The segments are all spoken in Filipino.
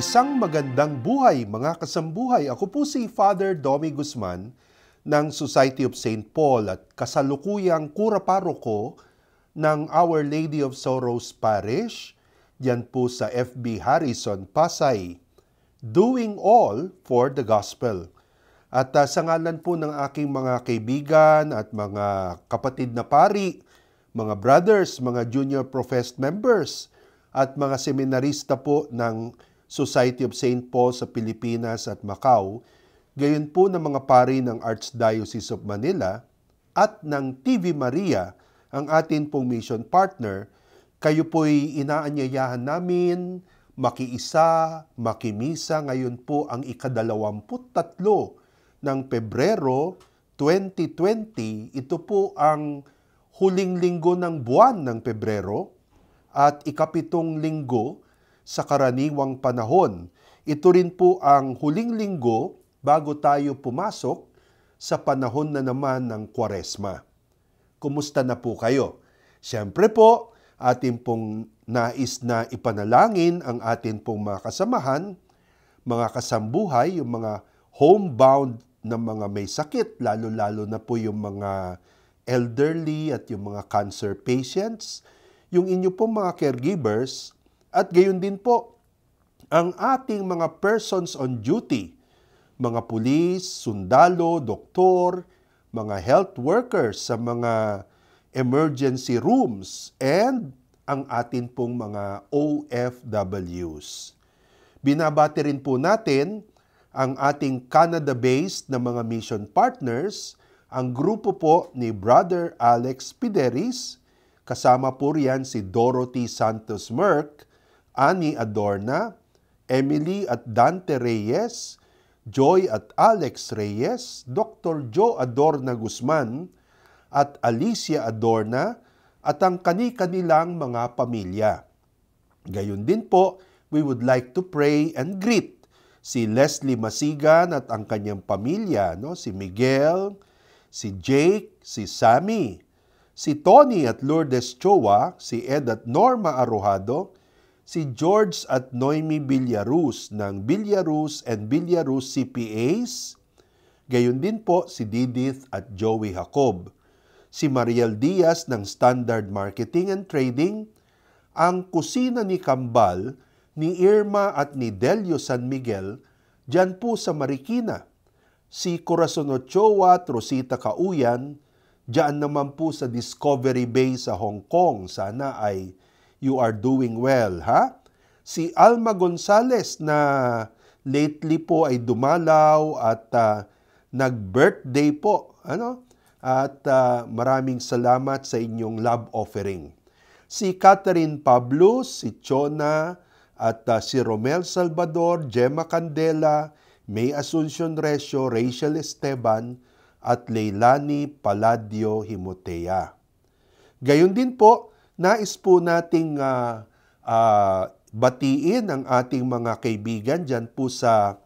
Isang magandang buhay mga kasambuhay. Ako po si Father Domi Guzman ng Society of St. Paul at kasalukuyang kura paroko ng Our Lady of Sorrows Parish diyan po sa FB Harrison, Pasay. Doing all for the gospel. At uh, sa ngalan po ng aking mga kaibigan at mga kapatid na pari, mga brothers, mga junior professed members, at mga seminarista po ng Society of St. Paul sa Pilipinas at Macau, gayon po ng mga pari ng Archdiocese of Manila at ng TV Maria, ang atin pong mission partner, kayo po'y inaanyayahan namin makiisa, makimisa ngayon po ang ikadalawamput tatlo ng Pebrero 2020. Ito po ang huling linggo ng buwan ng Pebrero at ikapitong linggo sa karaniwang panahon. Ito rin po ang huling linggo bago tayo pumasok sa panahon na naman ng Kwaresma. Kumusta na po kayo? Siyempre po, atin pong nais na ipanalangin ang atin pong mga kasamahan, mga kasambuhay, yung mga homebound na mga may sakit, lalo-lalo na po yung mga elderly at yung mga cancer patients, yung inyo pong mga caregivers, at gayon din po, ang ating mga persons on duty, mga pulis, sundalo, doktor, mga health workers sa mga emergency rooms, and ang atin pong mga OFWs. Binabati rin po natin ang ating Canada-based na mga mission partners, ang grupo po ni Brother Alex Pideris, kasama po riyan si Dorothy Santos Merck, Annie Adorna, Emily at Dante Reyes, Joy at Alex Reyes, Dr. Joe Adorna Guzman, at Alicia Adorna, at ang kani-kanilang mga pamilya. Gayon din po, we would like to pray and greet si Leslie Masigan at ang kanyang pamilya, no? si Miguel, si Jake, si Sammy, si Tony at Lourdes Chowa, si Ed at Norma Arojado, si George at Noemi Villarus ng Villarus and Villarus CPAs, gayon din po si Didith at Joey Jacob, si Mariel Diaz ng Standard Marketing and Trading, ang kusina ni Kambal, ni Irma at ni Delio San Miguel, dyan po sa Marikina, si Corazon Ochoa at Rosita Kauyan, dyan naman po sa Discovery Bay sa Hong Kong, sana ay you are doing well, ha? Si Alma Gonzales na lately po ay dumalaw at uh, nag-birthday po, ano? At uh, maraming salamat sa inyong love offering. Si Catherine Pablo, si Chona, at uh, si Romel Salvador, Gemma Candela, May Asuncion Resio, Rachel Esteban, at Leilani Paladio Himotea. Gayon din po, nais po nating uh, uh, batiin ang ating mga kaibigan dyan po sa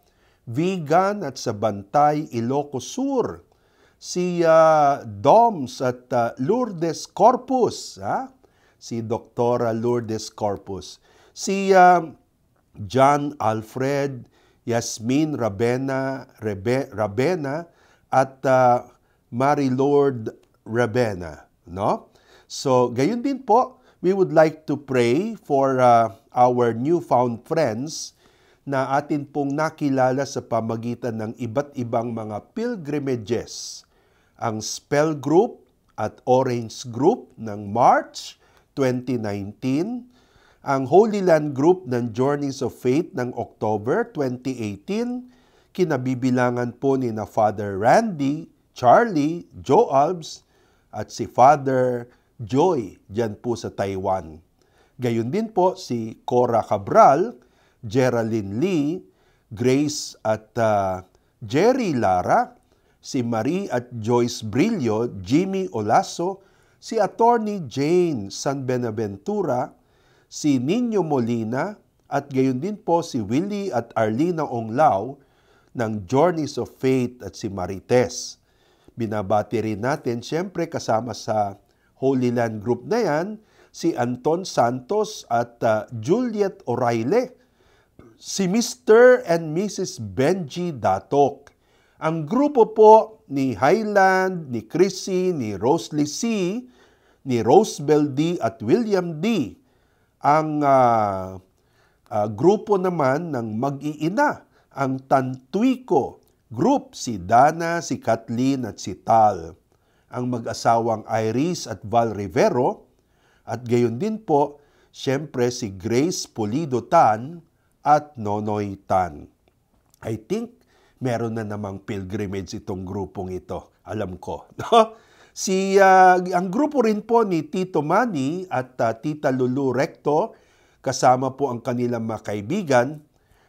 Vegan at sa Bantay, Ilocos Sur. Si uh, Doms at uh, Lourdes Corpus, ha? si Dr. Lourdes Corpus. Si uh, John Alfred, Yasmin Rabena, Rebe, Rabena at uh, Mary Lord Rabena, no? So, gayon din po, we would like to pray for uh, our newfound friends na atin pong nakilala sa pamagitan ng iba't ibang mga pilgrimages. Ang Spell Group at Orange Group ng March 2019, ang Holy Land Group ng Journeys of Faith ng October 2018, kinabibilangan po ni na Father Randy, Charlie, Joe Albs, at si Father Joy dyan po sa Taiwan. Gayun din po si Cora Cabral, Geraldine Lee, Grace at uh, Jerry Lara, si Marie at Joyce Brillo, Jimmy Olaso, si Attorney Jane San Benaventura, si Nino Molina, at gayon din po si Willie at Arlina Onglao ng Journeys of Faith at si Marites. Binabati rin natin, siyempre kasama sa Holy Land Group na yan, si Anton Santos at uh, Juliet O'Reilly. si Mr. and Mrs. Benji Datok. Ang grupo po ni Highland, ni Chrissy, ni Rosalie C., ni Rosebell D. at William D. Ang uh, uh, grupo naman ng mag-iina, ang Tantuico group, si Dana, si Kathleen at si Tal. Ang mag-asawang Iris at Val Rivero. At gayon din po, siyempre si Grace Pulido Tan at Nonoy Tan. I think meron na namang pilgrimage itong grupong ito. Alam ko. No? Si, uh, ang grupo rin po ni Tito Manny at uh, Tita Lulu Recto, kasama po ang kanilang mga kaibigan,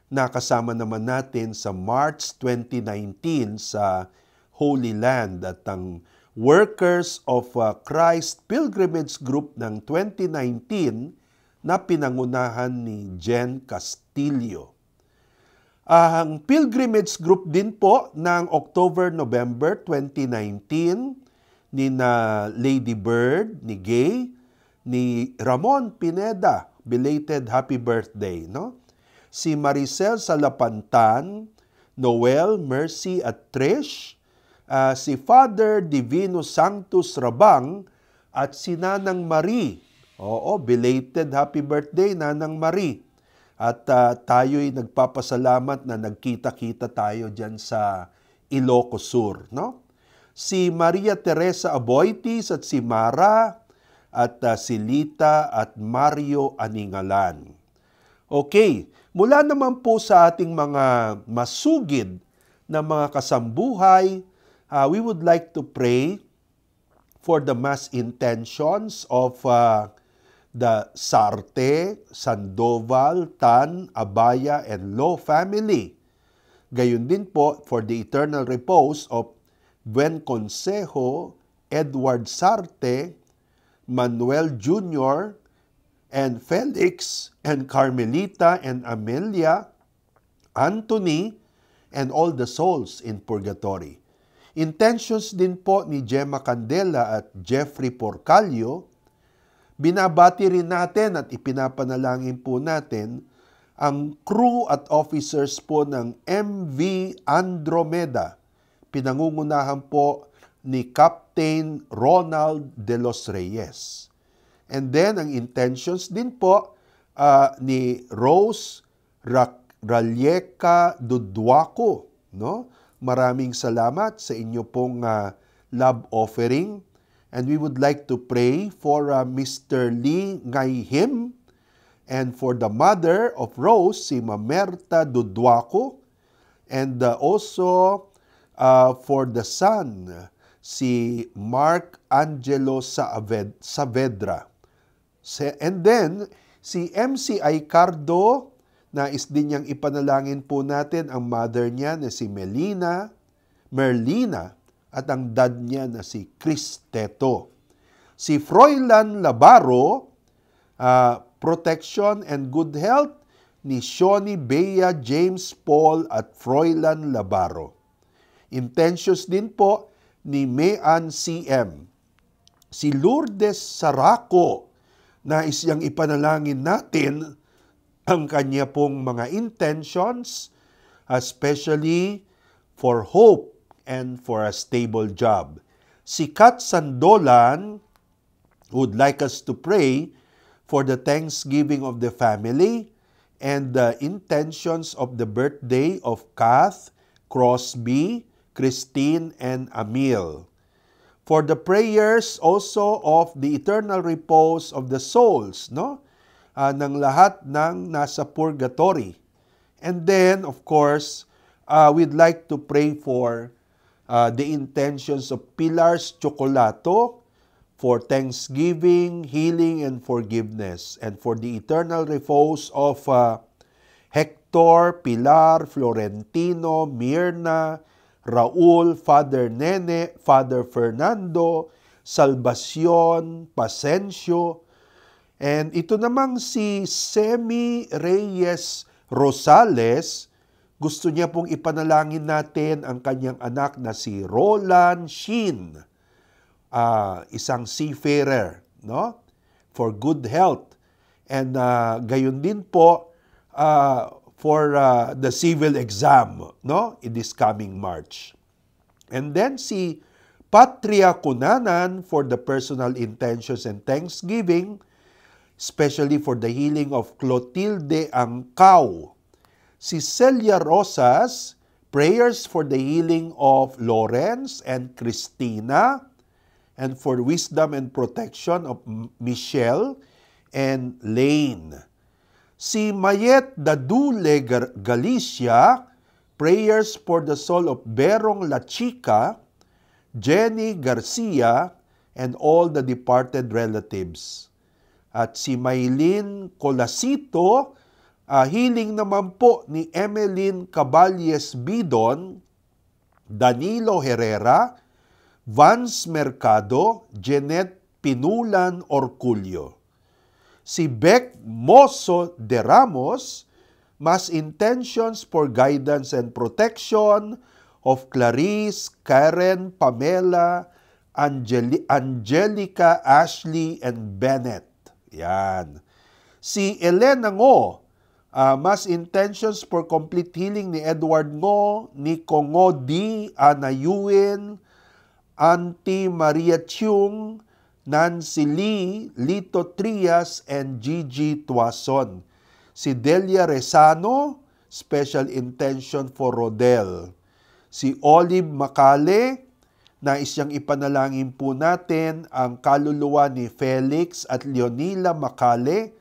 na kasama naman natin sa March 2019 sa Holy Land at ang Workers of uh, Christ Pilgrimage Group ng 2019 na pinangunahan ni Jen Castillo. Ang pilgrimage group din po ng October-November 2019 ni na Lady Bird, ni Gay, ni Ramon Pineda, belated happy birthday, no? Si Maricel Salapantan, Noel, Mercy at Trish, uh, si Father Divino Sanctus Rabang at si Nanang Marie. Oo, belated happy birthday Nanang Marie. At uh, tayo'y nagpapasalamat na nagkita-kita tayo dyan sa Ilocos Sur. No? Si Maria Teresa Aboitis at si Mara at uh, si Lita at Mario Aningalan. Okay, mula naman po sa ating mga masugid na mga kasambuhay, uh, we would like to pray for the mass intentions of uh, the Sarte, Sandoval, Tan, Abaya, and Lo family. Gayon din po for the eternal repose of Buen Consejo, Edward Sarte, Manuel Jr., and Felix, and Carmelita, and Amelia, Anthony, and all the souls in purgatory. Intentions din po ni Gemma Candela at Jeffrey Porcalio Binabati rin natin at ipinapanalangin po natin ang crew at officers po ng MV Andromeda. Pinangungunahan po ni Captain Ronald de los Reyes. And then, ang intentions din po uh, ni Rose Ralyeka Dudwako. No? Maraming salamat sa inyo pong uh, love offering And we would like to pray for uh, Mr. Lee Ngay Him and for the mother of Rose, si Mamerta Dudwako, and uh, also uh, for the son, si Mark Angelo Saavedra. And then, si MC Cardo, nais din niyang ipanalangin po natin ang mother niya na si Melina, Merlina, at ang dad niya na si Cristeto. Si Froilan Labaro, uh, Protection and Good Health ni Shoni Bea James Paul at Froilan Labaro. Intentions din po ni Mayan CM. Si Lourdes Saraco, nais yang ipanalangin natin ang kanya pong mga intentions, especially for hope and for a stable job. Si Kat Sandolan would like us to pray for the thanksgiving of the family and the intentions of the birthday of Kath, Crosby, Christine, and Amil. For the prayers also of the eternal repose of the souls, no? Uh, ng lahat ng nasa purgatory. And then, of course, uh, we'd like to pray for uh, the intentions of Pilars Chocolato for thanksgiving, healing, and forgiveness, and for the eternal repose of uh, Hector, Pilar, Florentino, Mirna, Raul, Father Nene, Father Fernando, Salvacion, Pasencio, and ito namang si Semi Reyes Rosales, gusto niya pong ipanalangin natin ang kanyang anak na si Roland Sheen, uh, isang seafarer, no? For good health. And uh, gayon din po uh, for uh, the civil exam no in this coming March. And then si Patria Kunanan for the personal intentions and thanksgiving, especially for the healing of Clotilde Angkau. Si Celia Rosas, prayers for the healing of Lawrence and Christina, and for wisdom and protection of Michelle and Lane. Si Mayet Dadule Galicia, prayers for the soul of Berong La Chica, Jenny Garcia, and all the departed relatives. At si Maylin Colasito, uh, healing naman po ni Emeline Caballes Bidon, Danilo Herrera, Vance Mercado, Jeanette Pinulan Orculio. Si Beck Moso de Ramos, mas intentions for guidance and protection of Clarice, Karen, Pamela, Angeli- Angelica, Ashley, and Bennett. Yan. Si Elena Ngo, uh, mas intentions for complete healing ni Edward Ngo, ni Kongo D, Ana Yuen, Auntie Maria Chung, Nancy Lee, Lito Trias, and Gigi Tuason. Si Delia Resano, Special Intention for Rodel. Si Olive Macale, nais siyang ipanalangin po natin ang kaluluwa ni Felix at Leonila Macale.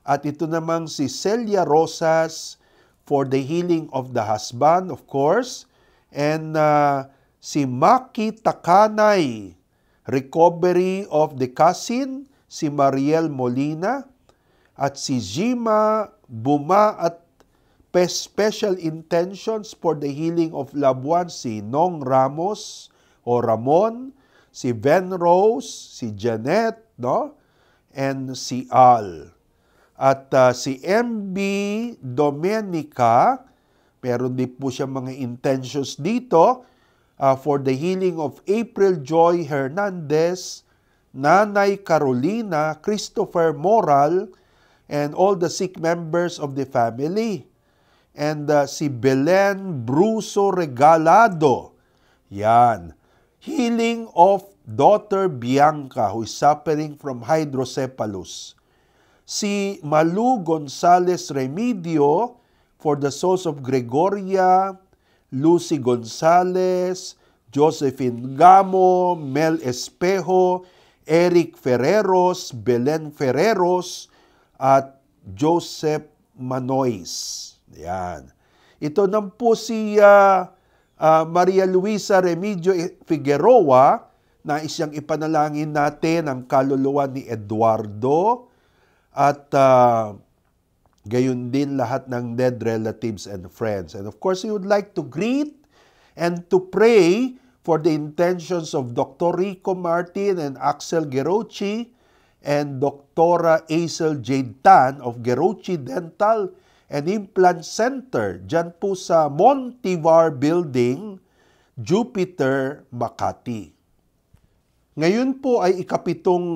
At ito namang si Celia Rosas for the healing of the husband, of course. And uh, si Maki Takanay, recovery of the cousin, si Mariel Molina, at si Jima Buma at special intentions for the healing of ones, si Nong Ramos o Ramon, si Ben Rose, si Janet, no? and si Al. At uh, si MB Domenica, meron din po siya mga intentions dito, uh, for the healing of April Joy Hernandez, Nanay Carolina, Christopher Moral, and all the sick members of the family. And uh, si Belen Bruso Regalado. Yan. Healing of daughter Bianca who is suffering from hydrocephalus. Si Malu Gonzales Remedio for the souls of Gregoria, Lucy Gonzales, Josephine Gamo, Mel Espejo, Eric Ferreros, Belen Ferreros, at Joseph Manois. Yan. Ito nang po si uh, uh, Maria Luisa Remedio Figueroa na isang ipanalangin natin ang kaluluwa ni Eduardo at uh, Gayon din lahat ng dead relatives and friends. And of course, we would like to greet and to pray for the intentions of Dr. Rico Martin and Axel Gerochi and Dr. Aisel Jade Tan of Gerochi Dental and Implant Center dyan po sa Montivar Building, Jupiter, Makati. Ngayon po ay ikapitong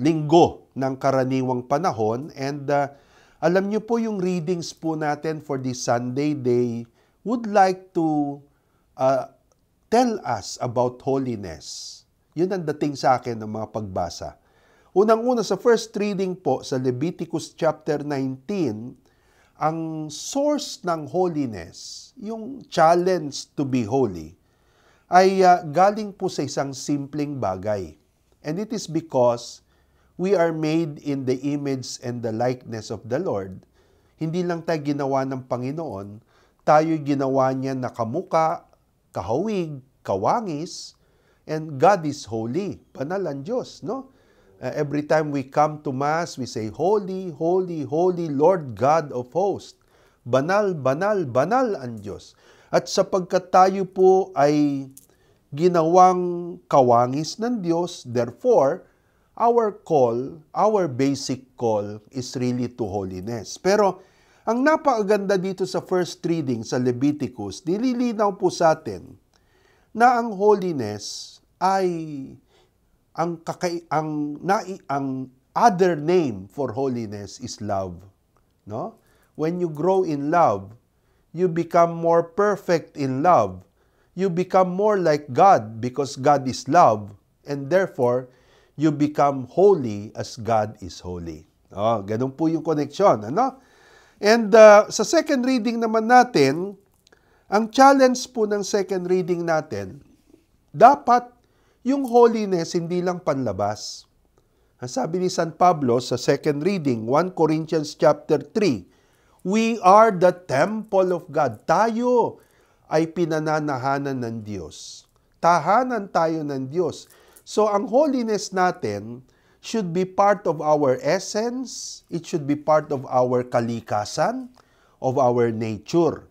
linggo ng karaniwang panahon and uh, alam niyo po yung readings po natin for this Sunday, they would like to uh, tell us about holiness. Yun ang dating sa akin ng mga pagbasa. Unang-una sa first reading po sa Leviticus chapter 19, ang source ng holiness, yung challenge to be holy, ay uh, galing po sa isang simpleng bagay. And it is because we are made in the image and the likeness of the Lord. Hindi lang tayo ginawa ng Panginoon, tayo ginawa niya na kamuka, kahawig, kawangis, and God is holy. Banal ang Diyos, no? Uh, every time we come to Mass, we say, Holy, Holy, Holy Lord God of hosts. Banal, banal, banal ang Diyos. At sapagkat tayo po ay ginawang kawangis ng Diyos, therefore, our call, our basic call is really to holiness. Pero ang napakaganda dito sa first reading sa Leviticus, nililinaw po sa atin na ang holiness ay ang kakay ang na ang other name for holiness is love, no? when you grow in love, you become more perfect in love. You become more like God because God is love, and therefore, you become holy as God is holy. Oh, ganun po yung connection, ano? And uh, sa second reading naman natin, ang challenge po ng second reading natin, dapat yung holiness hindi lang panlabas. Ang sabi ni San Pablo sa second reading, 1 Corinthians chapter 3, We are the temple of God. Tayo ay pinananahanan ng Diyos. Tahanan tayo ng Diyos. So ang holiness natin should be part of our essence, it should be part of our kalikasan, of our nature.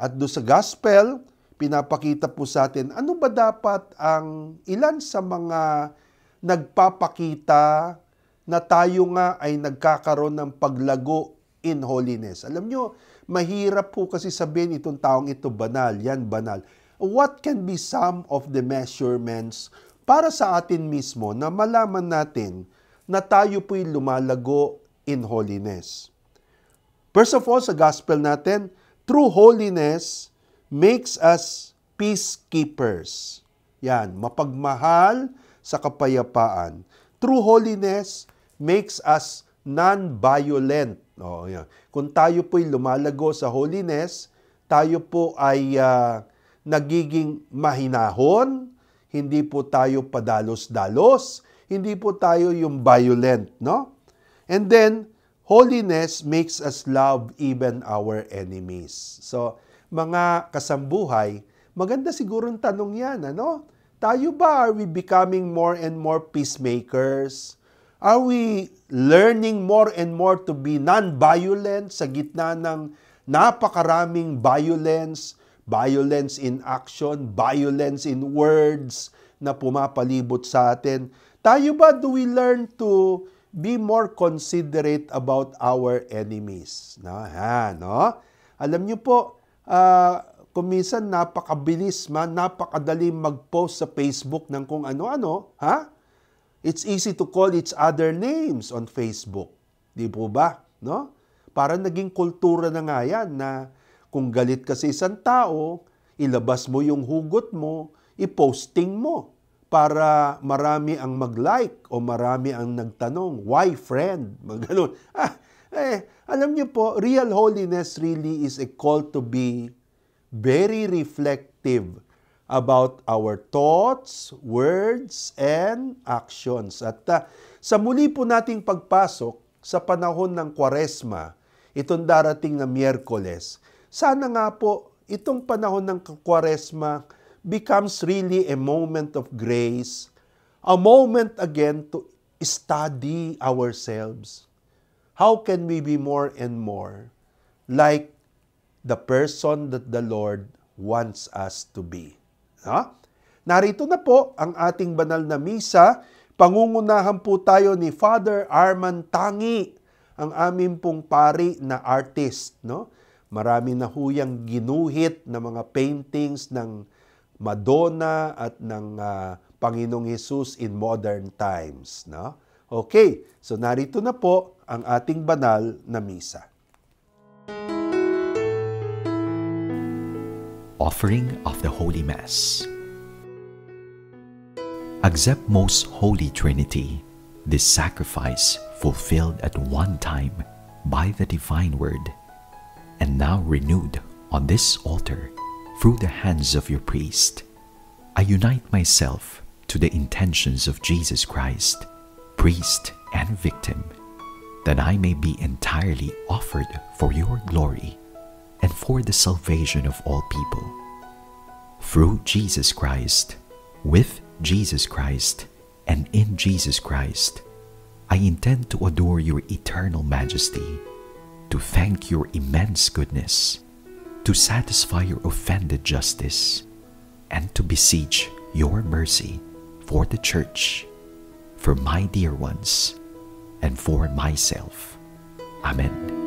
At do sa gospel, pinapakita po sa atin ano ba dapat ang ilan sa mga nagpapakita na tayo nga ay nagkakaroon ng paglago in holiness. Alam nyo, mahirap po kasi sabihin itong taong ito banal, yan banal. What can be some of the measurements para sa atin mismo na malaman natin na tayo po'y lumalago in holiness? First of all, sa gospel natin, true holiness makes us peacekeepers. Yan, mapagmahal sa kapayapaan. True holiness makes us non-violent Oh, yan. Kung tayo po'y lumalago sa holiness, tayo po ay uh, nagiging mahinahon, hindi po tayo padalos-dalos, hindi po tayo yung violent, no? And then, holiness makes us love even our enemies. So, mga kasambuhay, maganda siguro ang tanong yan, ano? Tayo ba, are we becoming more and more peacemakers? Are we learning more and more to be non-violent sa gitna ng napakaraming violence, violence in action, violence in words na pumapalibot sa atin? Tayo ba do we learn to be more considerate about our enemies? No, ha, no? Alam niyo po, uh, kuminsan napakabilis man, napakadali mag-post sa Facebook ng kung ano-ano, ha? It's easy to call each other names on Facebook. Di po ba? No? Para naging kultura na nga yan na kung galit ka sa isang tao, ilabas mo yung hugot mo, i-posting mo para marami ang mag-like o marami ang nagtanong, why friend? Maganon. Ah, eh, alam niyo po, real holiness really is a call to be very reflective about our thoughts, words, and actions. At uh, sa muli po nating pagpasok sa panahon ng Kwaresma, itong darating na Miyerkules, sana nga po itong panahon ng Kwaresma becomes really a moment of grace, a moment again to study ourselves. How can we be more and more like the person that the Lord wants us to be? Ha? Narito na po ang ating banal na misa. Pangungunahan po tayo ni Father Arman Tangi, ang aming pong pari na artist. No? Marami na huyang ginuhit na mga paintings ng Madonna at ng uh, Panginoong Hesus in modern times. No? Okay, so narito na po ang ating banal na misa. offering of the Holy Mass. Accept, most Holy Trinity, this sacrifice fulfilled at one time by the Divine Word, and now renewed on this altar through the hands of your priest. I unite myself to the intentions of Jesus Christ, priest and victim, that I may be entirely offered for your glory and for the salvation of all people. Through Jesus Christ, with Jesus Christ, and in Jesus Christ, I intend to adore your eternal majesty, to thank your immense goodness, to satisfy your offended justice, and to beseech your mercy for the church, for my dear ones, and for myself. Amen.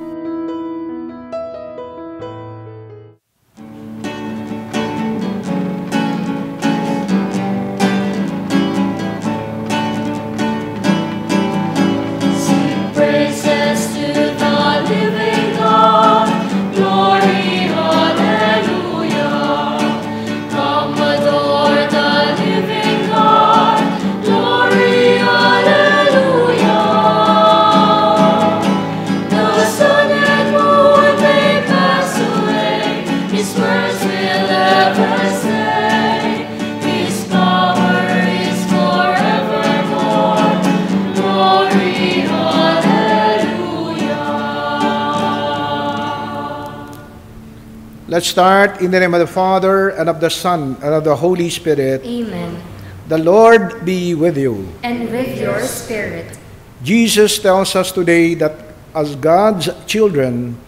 Let's start in the name of the Father, and of the Son, and of the Holy Spirit. Amen. The Lord be with you. And with your spirit. Jesus tells us today that as God's children,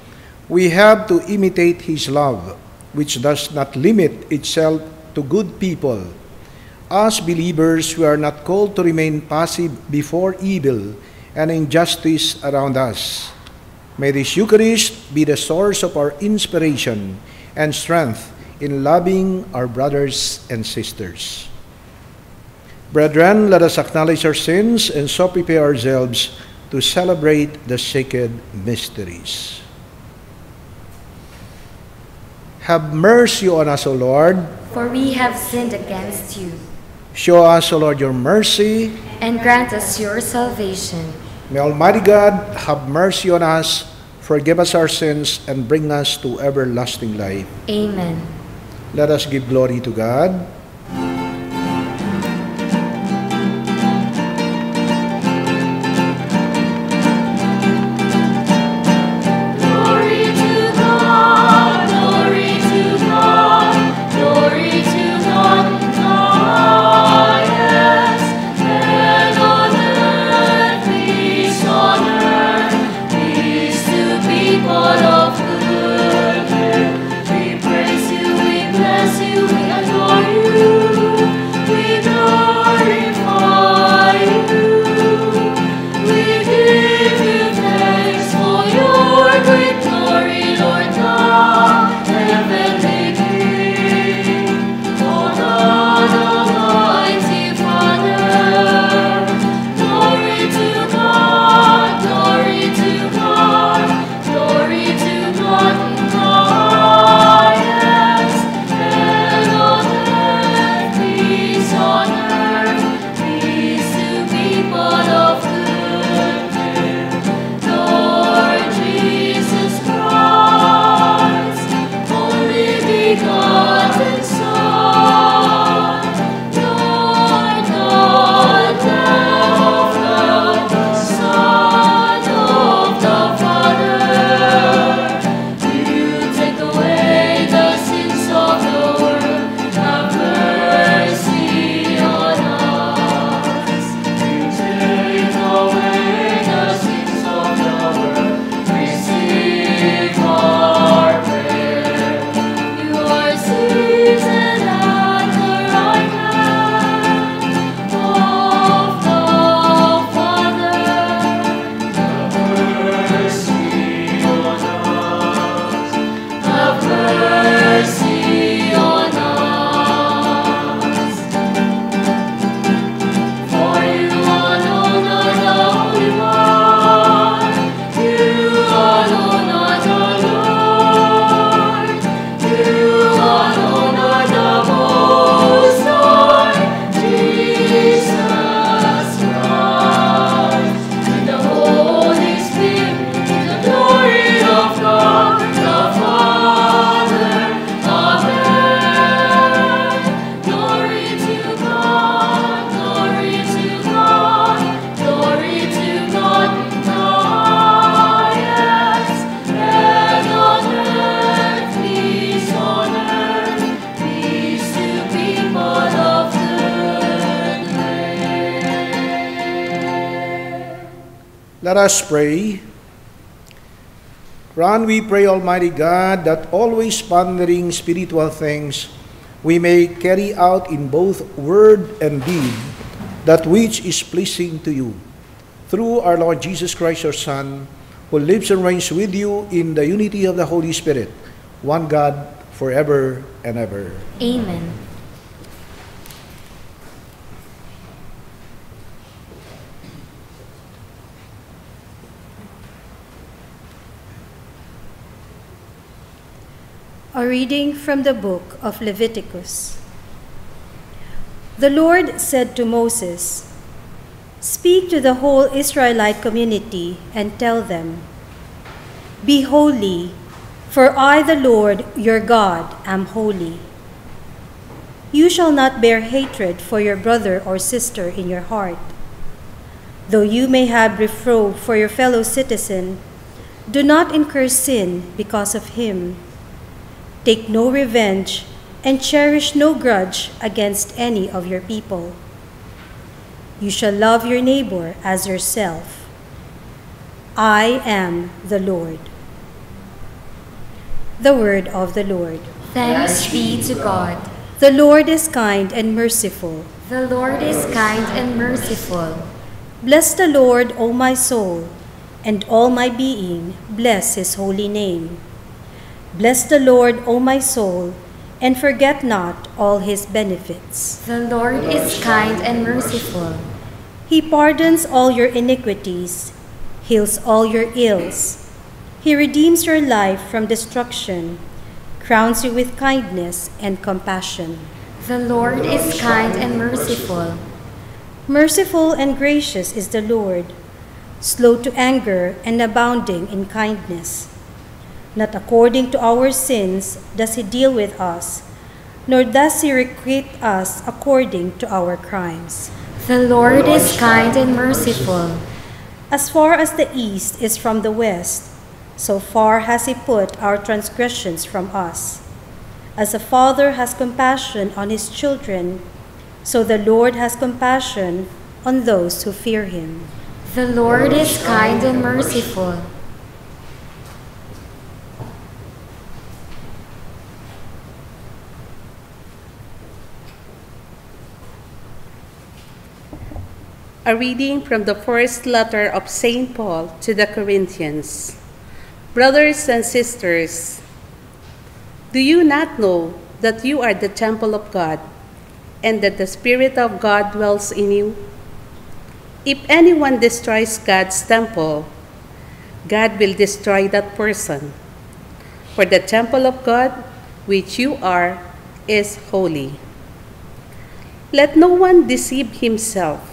we have to imitate His love, which does not limit itself to good people. As believers, we are not called to remain passive before evil and injustice around us. May this Eucharist be the source of our inspiration and strength in loving our brothers and sisters. Brethren, let us acknowledge our sins and so prepare ourselves to celebrate the sacred mysteries. Have mercy on us, O Lord. For we have sinned against you. Show us, O Lord, your mercy. And grant us your salvation. May Almighty God have mercy on us, forgive us our sins, and bring us to everlasting life. Amen. Let us give glory to God. Us pray. Grant, we pray, Almighty God, that always pondering spiritual things, we may carry out in both word and deed that which is pleasing to you. Through our Lord Jesus Christ, your Son, who lives and reigns with you in the unity of the Holy Spirit, one God, forever and ever. Amen. A reading from the book of Leviticus. The Lord said to Moses, Speak to the whole Israelite community and tell them, Be holy, for I, the Lord your God, am holy. You shall not bear hatred for your brother or sister in your heart. Though you may have reproof for your fellow citizen, do not incur sin because of him. Take no revenge and cherish no grudge against any of your people. You shall love your neighbor as yourself. I am the Lord. The word of the Lord. Thanks be to God. The Lord is kind and merciful. The Lord is kind and merciful. Bless the Lord, O my soul, and all my being, bless his holy name. Bless the Lord, O my soul, and forget not all his benefits. The Lord is kind and merciful. He pardons all your iniquities, heals all your ills. He redeems your life from destruction, crowns you with kindness and compassion. The Lord is kind and merciful. Merciful and gracious is the Lord, slow to anger and abounding in kindness. Not according to our sins does he deal with us, nor does he requite us according to our crimes. The Lord is kind and merciful. As far as the east is from the west, so far has he put our transgressions from us. As a father has compassion on his children, so the Lord has compassion on those who fear him. The Lord is kind and merciful. A reading from the first letter of St. Paul to the Corinthians. Brothers and sisters, do you not know that you are the temple of God and that the Spirit of God dwells in you? If anyone destroys God's temple, God will destroy that person. For the temple of God, which you are, is holy. Let no one deceive himself.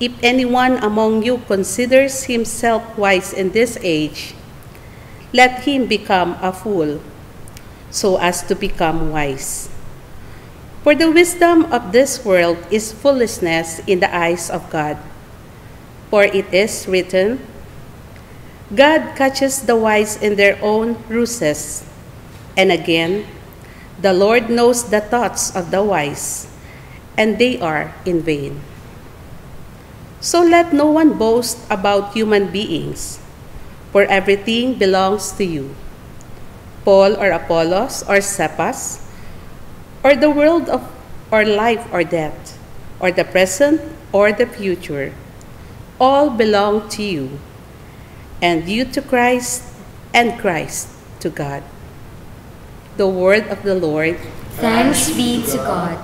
If anyone among you considers himself wise in this age, let him become a fool, so as to become wise. For the wisdom of this world is foolishness in the eyes of God. For it is written, God catches the wise in their own ruses. And again, the Lord knows the thoughts of the wise, and they are in vain. So let no one boast about human beings, for everything belongs to you. Paul or Apollos or Cephas, or the world of or life or death, or the present or the future, all belong to you, and you to Christ, and Christ to God. The word of the Lord. Thanks be to God.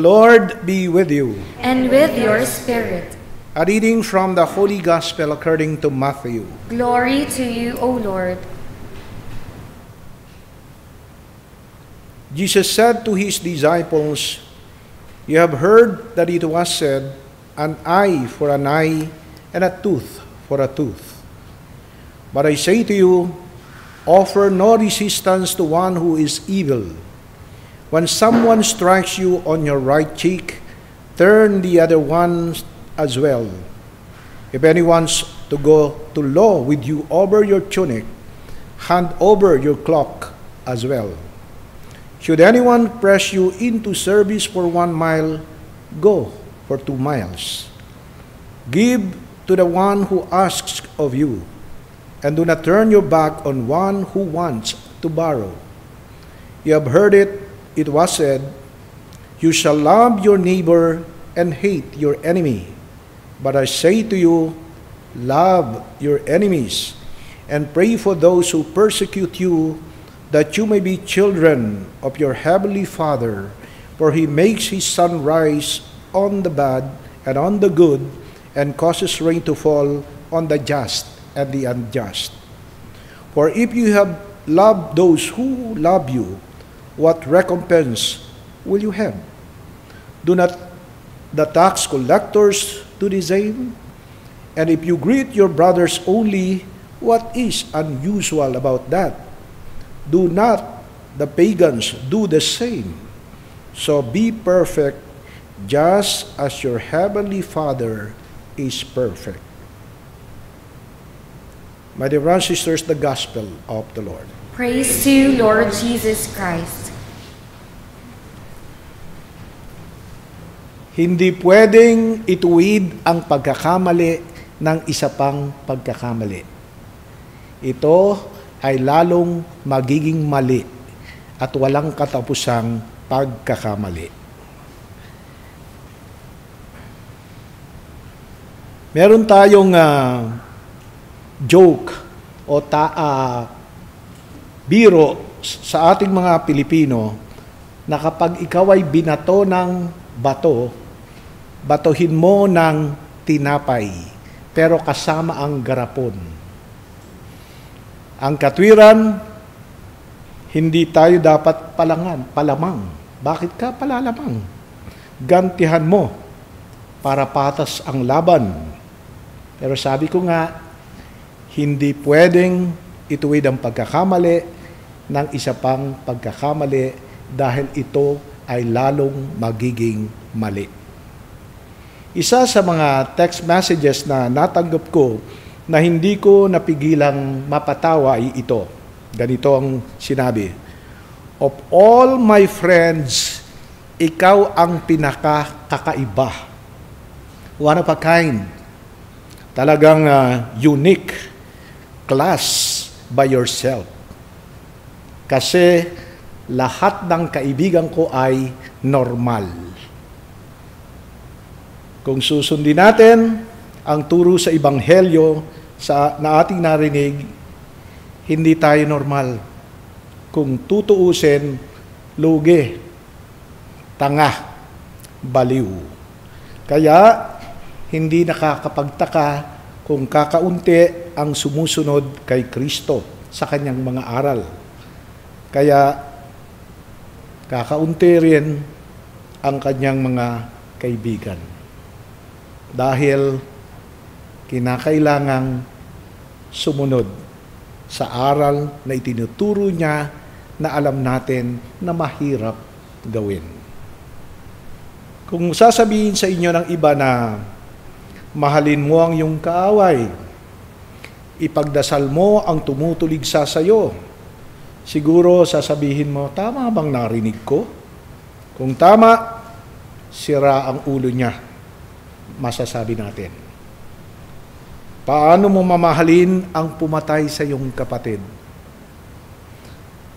Lord be with you. And with your spirit. A reading from the Holy Gospel according to Matthew. Glory to you, O Lord. Jesus said to his disciples, You have heard that it was said, An eye for an eye, and a tooth for a tooth. But I say to you, offer no resistance to one who is evil. When someone strikes you on your right cheek, turn the other one as well. If anyone's to go to law with you over your tunic, hand over your cloak as well. Should anyone press you into service for one mile, go for two miles. Give to the one who asks of you, and do not turn your back on one who wants to borrow. You have heard it, it was said, You shall love your neighbor and hate your enemy. But I say to you, love your enemies and pray for those who persecute you, that you may be children of your heavenly Father, for he makes his sun rise on the bad and on the good, and causes rain to fall on the just and the unjust. For if you have loved those who love you, what recompense will you have? Do not the tax collectors do the same? And if you greet your brothers only, what is unusual about that? Do not the pagans do the same? So be perfect, just as your heavenly Father is perfect. My dear brothers and sisters, the gospel of the Lord. Praise to Lord Jesus Christ. Hindi pwedeng ituwid ang pagkakamali ng isa pang pagkakamali. Ito ay lalong magiging mali at walang katapusang pagkakamali. Meron tayong ah, joke o ta ah, biro sa ating mga Pilipino na kapag ikaw ay binato ng bato, batuhin mo ng tinapay, pero kasama ang garapon. Ang katwiran, hindi tayo dapat palangan, palamang. Bakit ka palalamang? Gantihan mo para patas ang laban. Pero sabi ko nga, hindi pwedeng ituwid ang pagkakamali ng isa pang pagkakamali dahil ito ay lalong magiging mali. Isa sa mga text messages na natanggap ko na hindi ko napigilang mapatawa ay ito. Ganito ang sinabi, Of all my friends, ikaw ang pinakakakaiba. One of a kind. Talagang ah, unique class by yourself. Kasi lahat ng kaibigan ko ay normal. Kung susundin natin ang turo sa Ebanghelyo sa, na ating narinig, hindi tayo normal. Kung tutuusin, lugi, tanga, baliw. Kaya, hindi nakakapagtaka kung kakaunti ang sumusunod kay Kristo sa kanyang mga aral. Kaya, kakaunti rin ang kanyang mga kaibigan. Dahil kinakailangang sumunod sa aral na itinuturo niya na alam natin na mahirap gawin. Kung sasabihin sa inyo ng iba na mahalin mo ang iyong kaaway, ipagdasal mo ang tumutulig sa sayo, siguro sasabihin mo, tama bang narinig ko? Kung tama, sira ang ulo niya, masasabi natin. Paano mo mamahalin ang pumatay sa iyong kapatid?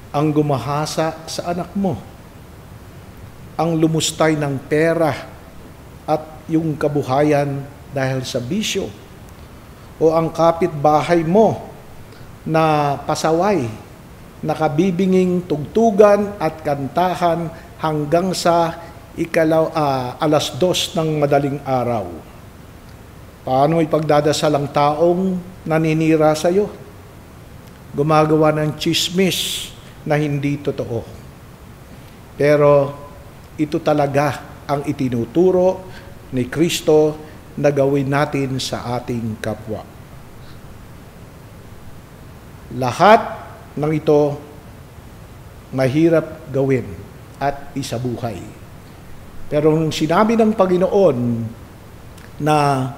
Ang gumahasa sa anak mo? Ang lumustay ng pera at yung kabuhayan dahil sa bisyo? O ang kapitbahay mo na pasaway, nakabibinging tugtugan at kantahan hanggang sa ikalaw, ah, alas dos ng madaling araw? Paano ipagdadasal ang taong naninira sa iyo? Gumagawa ng chismis na hindi totoo. Pero ito talaga ang itinuturo ni Kristo na gawin natin sa ating kapwa. Lahat ng ito mahirap gawin at isabuhay. Pero nung sinabi ng Panginoon na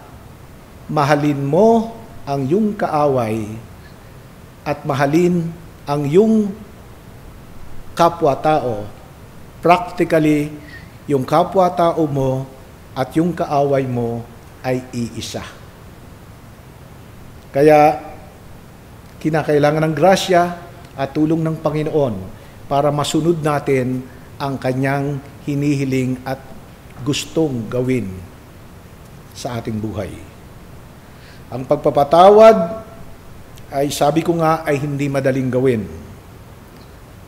mahalin mo ang iyong kaaway at mahalin ang iyong kapwa-tao, practically, yung kapwa-tao mo at yung kaaway mo ay iisa. Kaya, kinakailangan ng grasya at tulong ng Panginoon para masunod natin ang kanyang hinihiling at gustong gawin sa ating buhay. Ang pagpapatawad ay sabi ko nga ay hindi madaling gawin.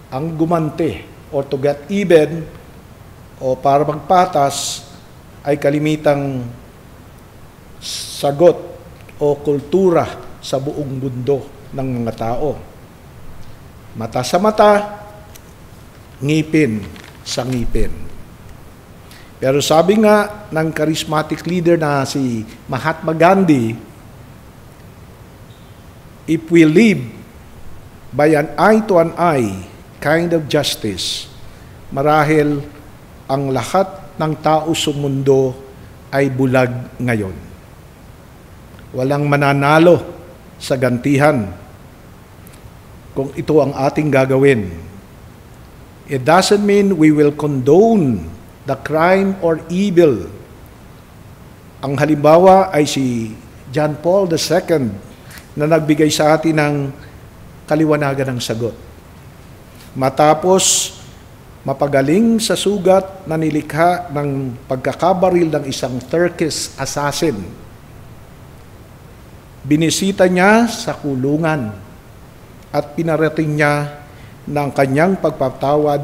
Ang gumante or to get even o para magpatas ay kalimitang sagot o kultura sa buong mundo ng mga tao. Mata sa mata, ngipin sa ngipin. Pero sabi nga ng charismatic leader na si Mahatma Gandhi, if we live by an eye to an eye kind of justice, marahil ang lahat ng tao sa mundo ay bulag ngayon. Walang mananalo sa gantihan kung ito ang ating gagawin. It doesn't mean we will condone the crime or evil. Ang halimbawa ay si John Paul II na nagbigay sa atin ng kaliwanagan ng sagot. Matapos mapagaling sa sugat na nilikha ng pagkakabaril ng isang Turkish assassin, binisita niya sa kulungan at pinarating niya ng kanyang pagpapatawad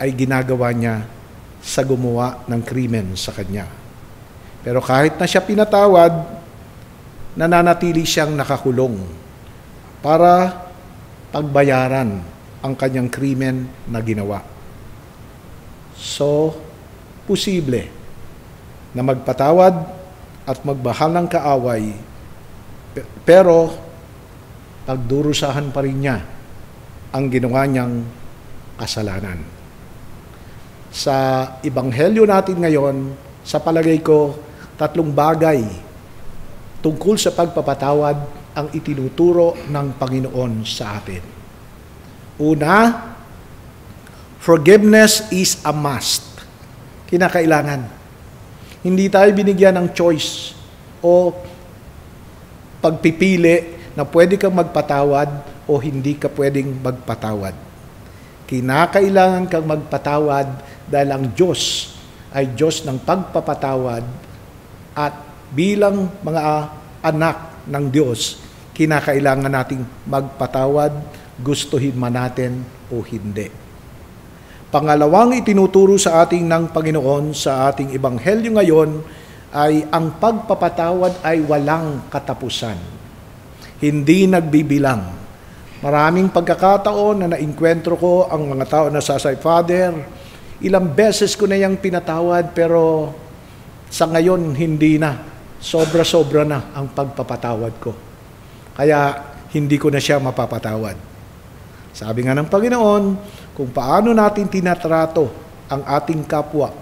ay ginagawa niya sa gumawa ng krimen sa kanya. Pero kahit na siya pinatawad, nananatili siyang nakakulong para pagbayaran ang kanyang krimen na ginawa. So, posible na magpatawad at magbahal ng kaaway, pe- pero pagdurusahan pa rin niya ang ginawa niyang kasalanan. Sa ibanghelyo natin ngayon, sa palagay ko, tatlong bagay tungkol sa pagpapatawad ang itinuturo ng Panginoon sa atin. Una, forgiveness is a must. Kinakailangan. Hindi tayo binigyan ng choice o pagpipili na pwede kang magpatawad o hindi ka pwedeng magpatawad. Kinakailangan kang magpatawad dahil ang Diyos ay Diyos ng pagpapatawad at bilang mga anak ng Diyos, kinakailangan nating magpatawad, gustuhin man natin o hindi. Pangalawang itinuturo sa ating ng Panginoon sa ating ebanghelyo ngayon ay ang pagpapatawad ay walang katapusan. Hindi nagbibilang. Maraming pagkakataon na nainkwentro ko ang mga tao na sa say, Father, ilang beses ko na yung pinatawad pero sa ngayon hindi na. Sobra-sobra na ang pagpapatawad ko. Kaya hindi ko na siya mapapatawad. Sabi nga ng Panginoon, kung paano natin tinatrato ang ating kapwa,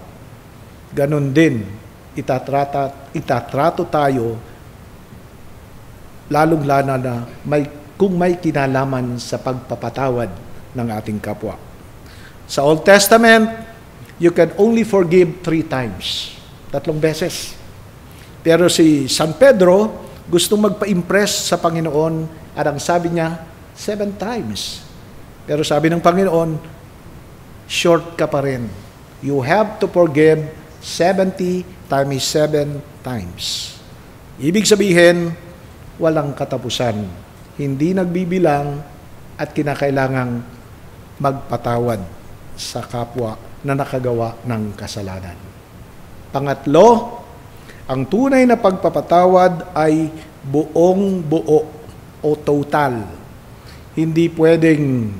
ganon din itatrata, itatrato tayo lalong lana na may, kung may kinalaman sa pagpapatawad ng ating kapwa. Sa Old Testament, you can only forgive three times. Tatlong beses. Pero si San Pedro, gustong magpa-impress sa Panginoon at ang sabi niya, seven times. Pero sabi ng Panginoon, short ka pa rin. You have to forgive 70 times 7 times. Ibig sabihin, walang katapusan. Hindi nagbibilang at kinakailangang magpatawad sa kapwa na nakagawa ng kasalanan. Pangatlo, ang tunay na pagpapatawad ay buong buo o total. Hindi pwedeng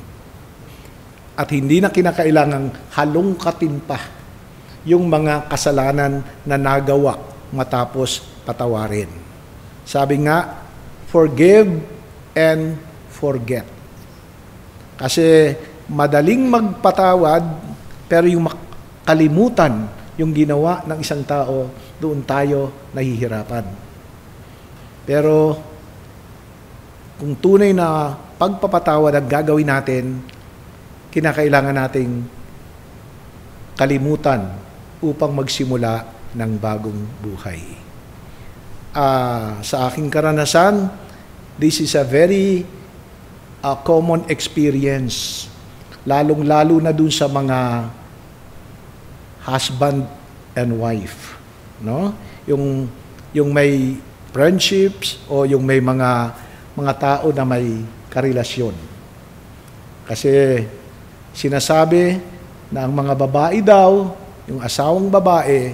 at hindi na kinakailangang halongkatin pa yung mga kasalanan na nagawa matapos patawarin. Sabi nga, forgive and forget. Kasi madaling magpatawad, pero yung kalimutan yung ginawa ng isang tao, doon tayo nahihirapan. Pero kung tunay na pagpapatawad ang gagawin natin, kinakailangan nating kalimutan upang magsimula ng bagong buhay. Uh, sa aking karanasan, this is a very uh, common experience, lalong-lalo na dun sa mga husband and wife, no? Yung yung may friendships o yung may mga mga tao na may karelasyon. Kasi sinasabi na ang mga babae daw, yung asawang babae,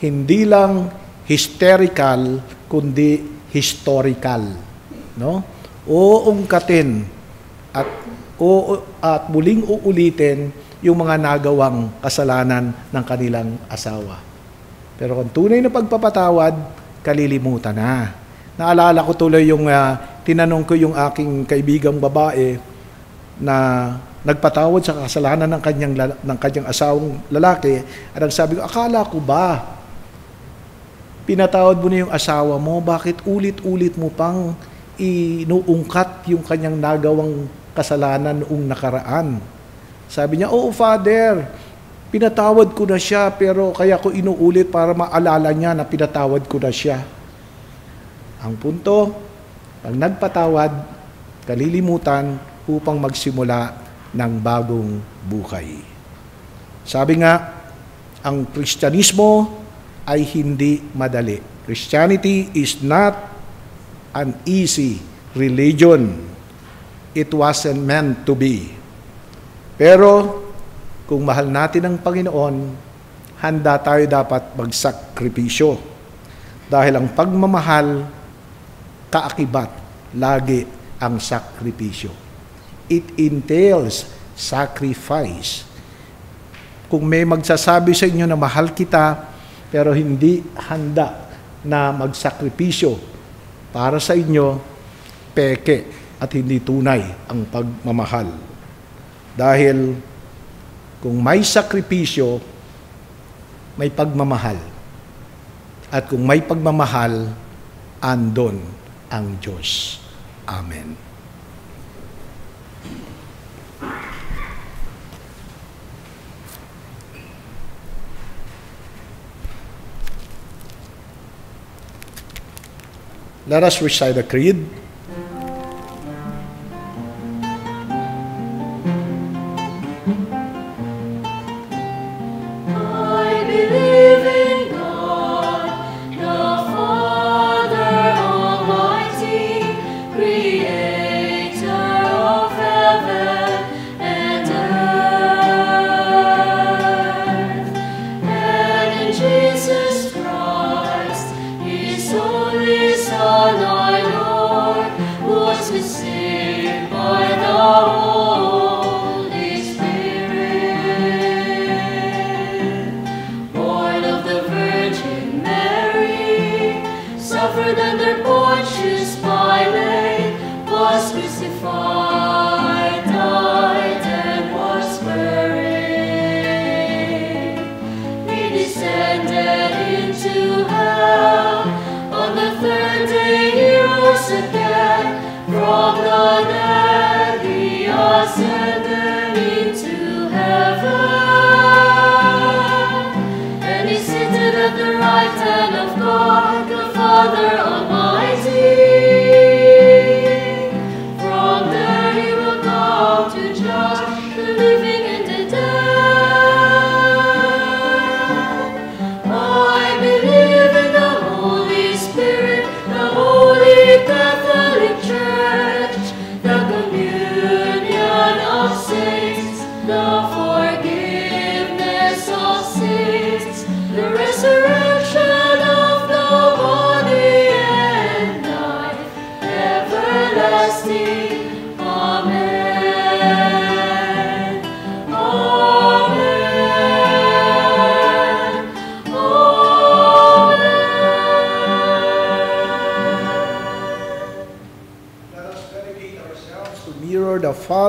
hindi lang hysterical, kundi historical, no? Uungkatin at o at muling uulitin yung mga nagawang kasalanan ng kanilang asawa. Pero kung tunay na pagpapatawad, kalilimutan na. Naalala ko tuloy yung ah, tinanong ko yung aking kaibigang babae na nagpatawad sa kasalanan ng kanyang ng kanyang asawang lalaki at ang sabi ko akala ko ba pinatawad mo na yung asawa mo bakit ulit-ulit mo pang inuungkat yung kanyang nagawang kasalanan noong nakaraan sabi niya oo father pinatawad ko na siya pero kaya ko inuulit para maalala niya na pinatawad ko na siya ang punto pag nagpatawad kalilimutan upang magsimula ng bagong buhay. Sabi nga, ang Kristyanismo ay hindi madali. Christianity is not an easy religion. It wasn't meant to be. Pero kung mahal natin ang Panginoon, handa tayo dapat magsakripisyo. Dahil ang pagmamahal, kaakibat, lagi ang sakripisyo. It entails sacrifice. Kung may magsasabi sa inyo na mahal kita, pero hindi handa na magsakripisyo para sa inyo, peke at hindi tunay ang pagmamahal. Dahil kung may sakripisyo, may pagmamahal. At kung may pagmamahal, andon ang Diyos. Amen. Let us recite the creed.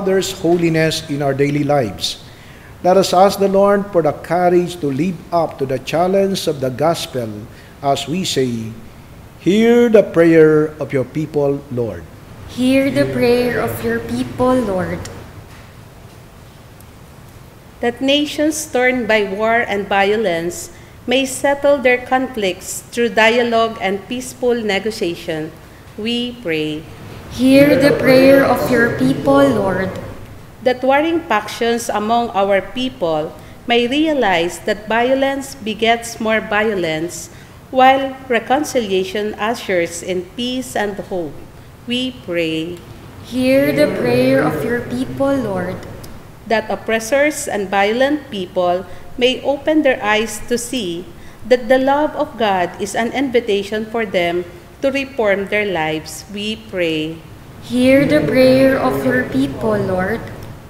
The Father's holiness in our daily lives. Let us ask the Lord for the courage to live up to the challenge of the gospel as we say, Hear the prayer of your people, Lord. Hear the prayer of your people, Lord. that nations torn by war and violence may settle their conflicts through dialogue and peaceful negotiation. We pray Hear the prayer of your people, Lord. that warring factions among our people may realize that violence begets more violence, while reconciliation ushers in peace and hope. We pray Hear the prayer of your people, Lord. that oppressors and violent people may open their eyes to see that the love of God is an invitation for them to reform their lives, we pray. Hear the prayer of your people, Lord.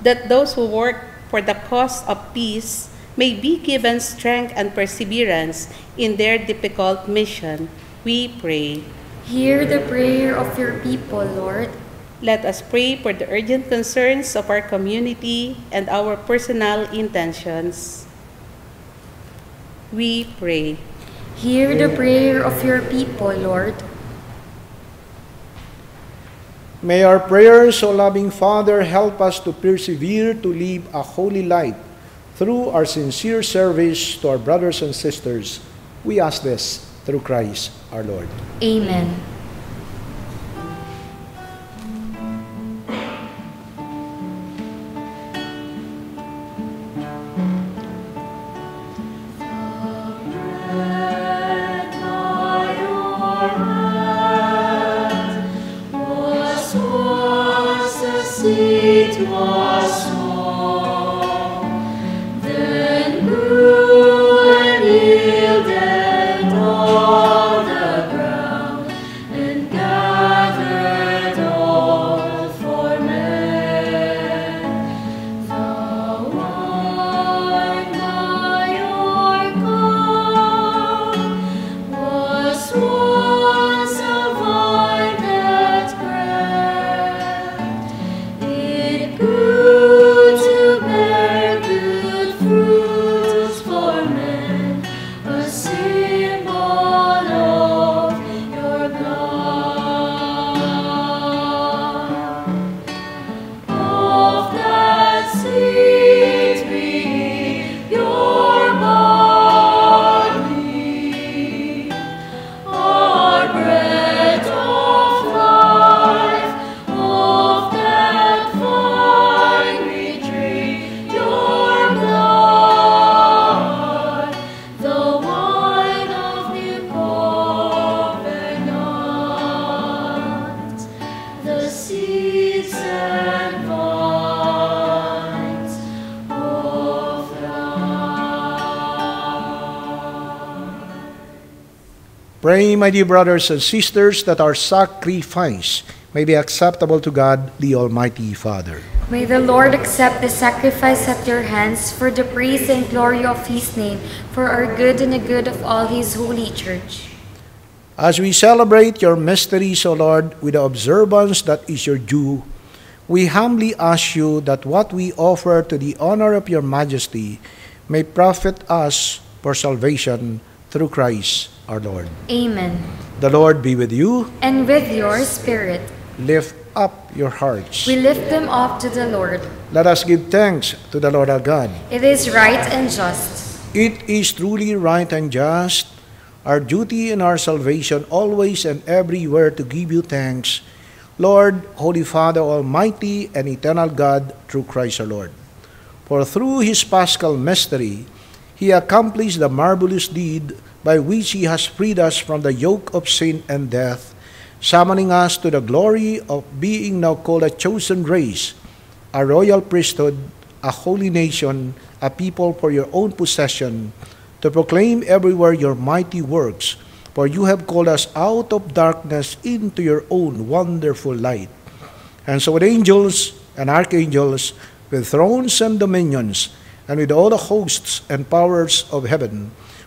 That those who work for the cause of peace may be given strength and perseverance in their difficult mission, we pray. Hear the prayer of your people, Lord. Let us pray for the urgent concerns of our community and our personal intentions. We pray. Hear the prayer of your people, Lord. May our prayers, O loving Father, help us to persevere to live a holy life through our sincere service to our brothers and sisters. We ask this through Christ our Lord. Amen. My dear brothers and sisters, that our sacrifice may be acceptable to God, the Almighty Father. May the Lord accept the sacrifice at your hands for the praise and glory of his name, for our good and the good of all his holy church. As we celebrate your mysteries, O Lord, with the observance that is your due, we humbly ask you that what we offer to the honor of your majesty may profit us for salvation through Christ our Lord. Amen. The Lord be with you. And with your spirit, Lift up your hearts. we lift them up to the Lord. Let us give thanks to the Lord our God. It is right and just. It is truly right and just, our duty and our salvation, always and everywhere to give you thanks, Lord, Holy Father, Almighty and eternal God, through Christ our Lord. For through his paschal mystery, he accomplished the marvelous deed by which he has freed us from the yoke of sin and death, summoning us to the glory of being now called a chosen race, a royal priesthood, a holy nation, a people for your own possession, to proclaim everywhere your mighty works. For you have called us out of darkness into your own wonderful light. And so with angels and archangels, with thrones and dominions, and with all the hosts and powers of heaven,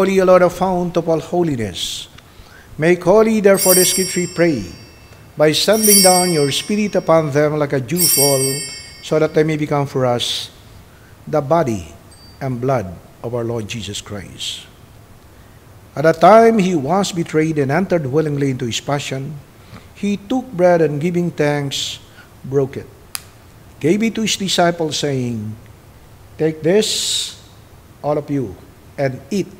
Holy, O Lord, a fount of all holiness. Make holy, therefore, the scripture, we pray, by sending down your Spirit upon them like a dewfall, so that they may become for us the body and blood of our Lord Jesus Christ. At the time he was betrayed and entered willingly into his passion, he took bread and giving thanks, broke it, gave it to his disciples, saying, Take this, all of you, and eat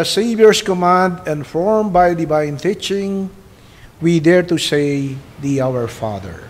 The Savior's command and formed by divine teaching, we dare to say the Our Father.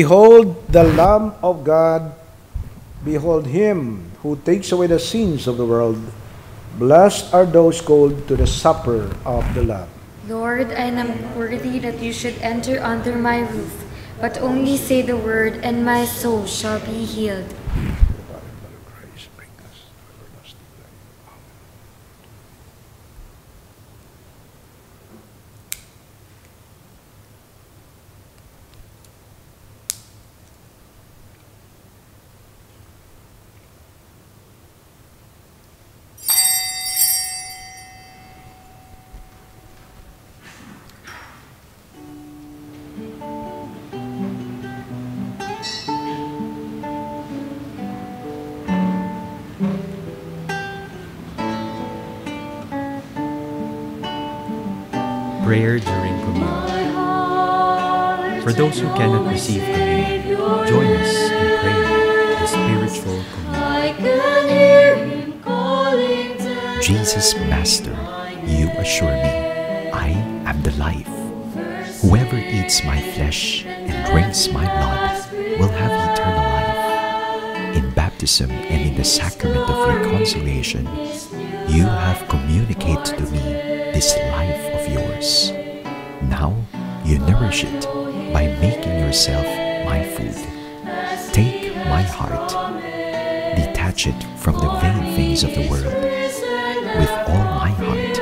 Behold the Lamb of God. Behold him who takes away the sins of the world. Blessed are those called to the supper of the Lamb. Lord, I am worthy that you should enter under my roof, but only say the word, and my soul shall be healed. For those who cannot receive communion, join us in prayer the spiritual communion. Jesus, Master, you assure me, I am the life. Whoever eats my flesh and drinks my blood will have eternal life. In baptism and in the sacrament of reconciliation, you have communicated to me this life of yours. Now you nourish it by making yourself my food. Take my heart, detach it from the vain things of the world. With all my heart,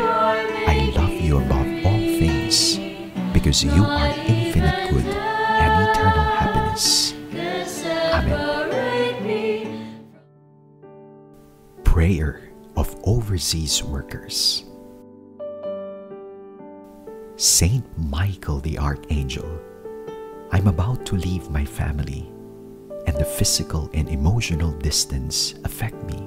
I love you above all things because you are infinite good and eternal happiness. Amen. Prayer of Overseas Workers. Saint Michael the Archangel, I'm about to leave my family, and the physical and emotional distance affect me.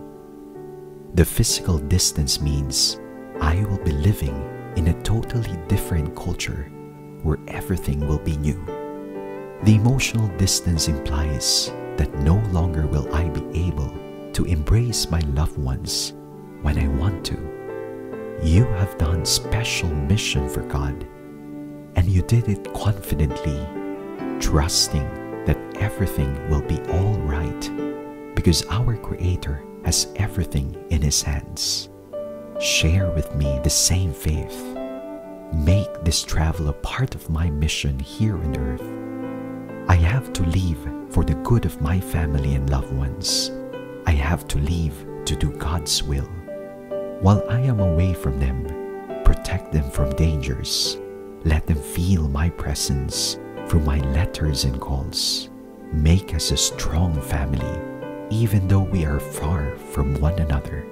The physical distance means I will be living in a totally different culture where everything will be new. The emotional distance implies that no longer will I be able to embrace my loved ones when I want to. You have done special mission for God, and you did it confidently, trusting that everything will be all right because our Creator has everything in His hands. Share with me the same faith. Make this travel a part of my mission here on earth. I have to leave for the good of my family and loved ones. I have to leave to do God's will. While I am away from them, protect them from dangers. Let them feel my presence through my letters and calls. Make us a strong family, even though we are far from one another.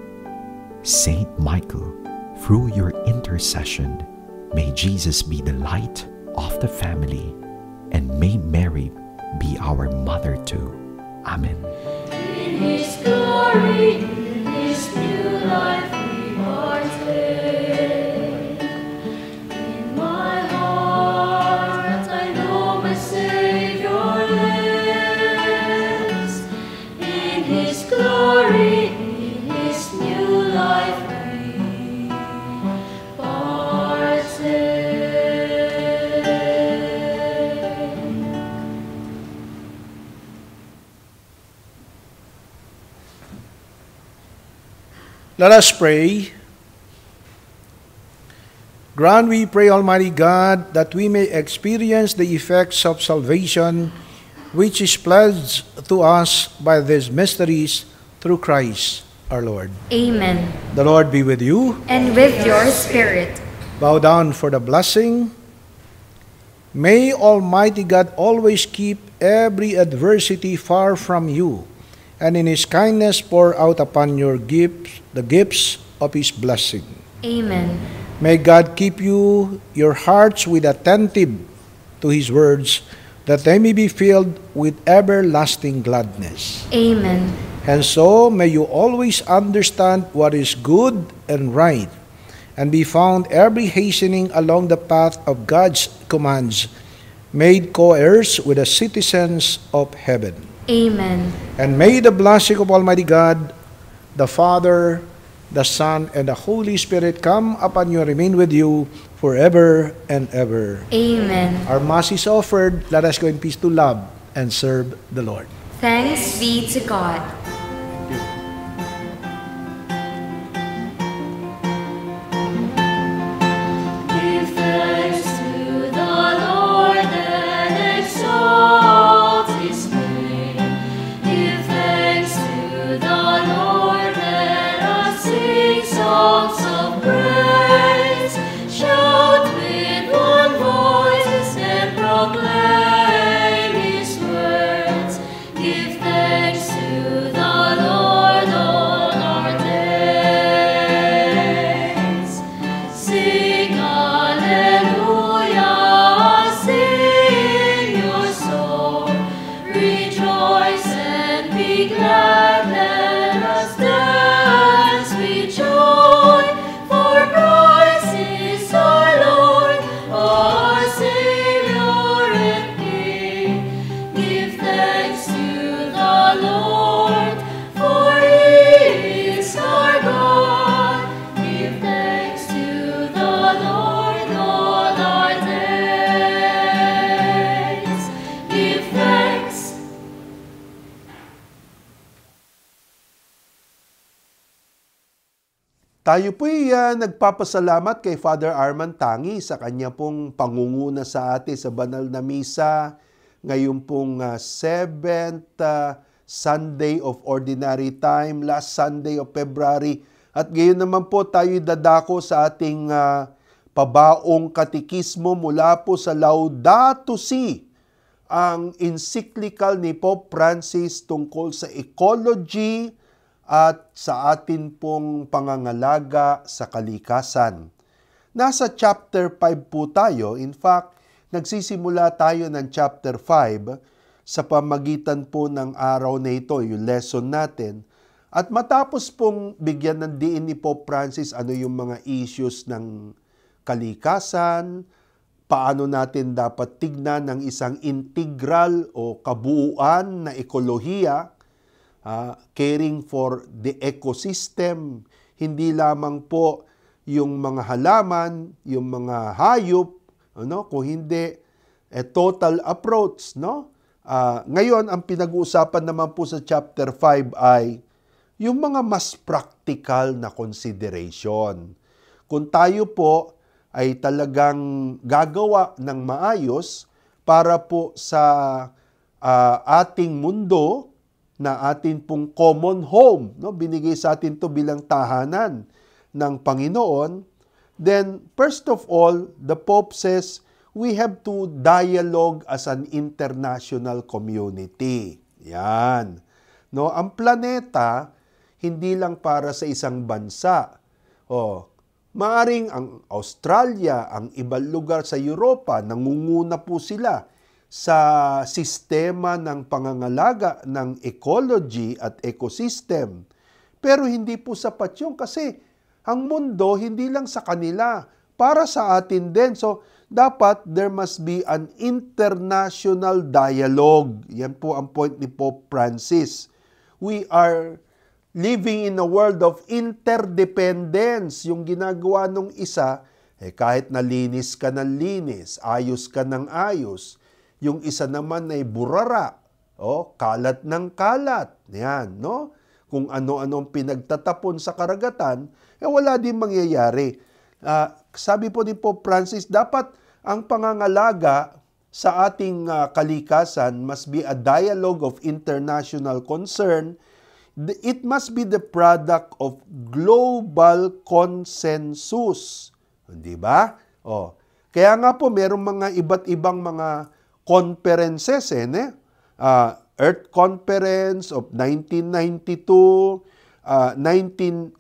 Saint Michael, through your intercession, may Jesus be the light of the family, and may Mary be our mother too. Amen. In His glory, in His new life Let us pray. Grant, we pray, Almighty God, that we may experience the effects of salvation which is pledged to us by these mysteries through Christ our Lord. Amen. The Lord be with you. And with your spirit. Bow down for the blessing. May Almighty God always keep every adversity far from you, and in His kindness pour out upon your gifts the gifts of His blessing. Amen. May God keep you, your hearts with attentive to His words, that they may be filled with everlasting gladness. Amen. And so may you always understand what is good and right, and be found every hastening along the path of God's commands, made co-heirs with the citizens of heaven. Amen. And may the blessing of Almighty God, the Father, the Son, and the Holy Spirit come upon you and remain with you forever and ever. Amen. Our Mass is offered. Let us go in peace to love and serve the Lord. Thanks be to God. Tayo po'y ah, nagpapasalamat kay Father Arman Tangi sa kanya pong pangunguna sa atin sa banal na misa ngayon pong ah, 7th ah, Sunday of Ordinary Time, last Sunday of February. At ngayon naman po tayo dadako sa ating ah, pabaong katikismo mula po sa Laudato Si, ang encyclical ni Pope Francis tungkol sa ecology at sa atin pong pangangalaga sa kalikasan. Nasa chapter 5 po tayo. In fact, nagsisimula tayo ng chapter 5 sa pamagitan po ng araw na ito, yung lesson natin. At matapos pong bigyan ng diin ni Pope Francis ano yung mga issues ng kalikasan, paano natin dapat tignan ng isang integral o kabuuan na ekolohiya, ah, caring for the ecosystem, hindi lamang po yung mga halaman, yung mga hayop, ano, kung hindi a total approach, no? Ah, ngayon, ang pinag-uusapan naman po sa chapter 5 ay yung mga mas practical na consideration. Kung tayo po ay talagang gagawa ng maayos para po sa ah, ating mundo na atin pong common home, no? binigay sa atin to bilang tahanan ng Panginoon, then first of all, the Pope says, we have to dialogue as an international community. Yan. No, ang planeta hindi lang para sa isang bansa. O, maaring ang Australia, ang ibang lugar sa Europa, nangunguna po sila sa sistema ng pangangalaga ng ecology at ecosystem. Pero hindi po sapat yun kasi ang mundo hindi lang sa kanila, para sa atin din. So, dapat there must be an international dialogue. Yan po ang point ni Pope Francis. We are living in a world of interdependence. Yung ginagawa nung isa, eh kahit nalinis ka ng linis, ayos ka ng ayos, yung isa naman ay burara, oh, kalat ng kalat. Yan, no? Kung ano-anong pinagtatapon sa karagatan, eh wala din mangyayari. Ah, sabi po ni Pope Francis, dapat ang pangangalaga sa ating ah, kalikasan must be a dialogue of international concern. It must be the product of global consensus. Di ba? Oh. Kaya nga po, merong mga iba't ibang mga conferences eh, ne? Ah, Earth Conference of 1992, ah, 1972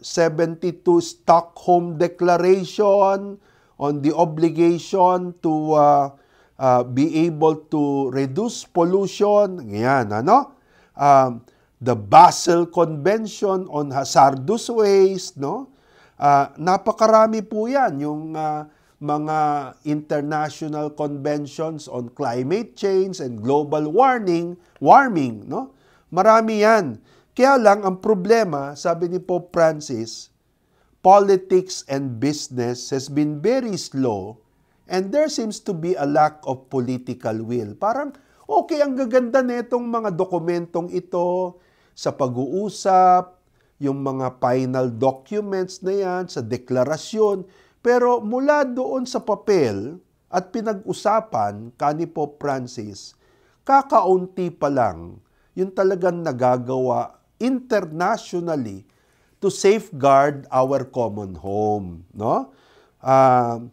Stockholm Declaration on the obligation to ah, ah, be able to reduce pollution. Yan, ano? Um, the Basel Convention on Hazardous Waste, no? Ah, napakarami po yan, yung ah, mga international conventions on climate change and global warming, warming, no? Marami yan. Kaya lang, ang problema, sabi ni Pope Francis, politics and business has been very slow and there seems to be a lack of political will. Parang, okay, ang gaganda nitong mga dokumentong ito sa pag-uusap, yung mga final documents na yan, sa deklarasyon, pero mula doon sa papel at pinag-usapan kani Pope Francis, kakaunti pa lang yung talagang nagagawa internationally to safeguard our common home, no? Ah,